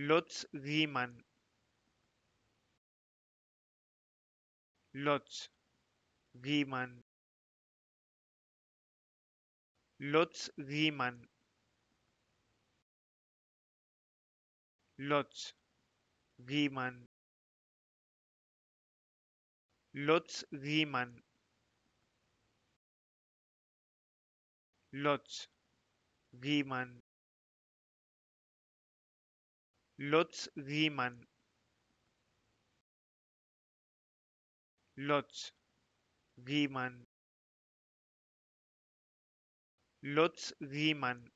Lutz Riemann. Lutz Riemann. Lutz Riemann. Lutz Riemann. Lutz Riemann. Lutz Riemann. Lutz Riemann. Lutz Riemann. Lutz Riemann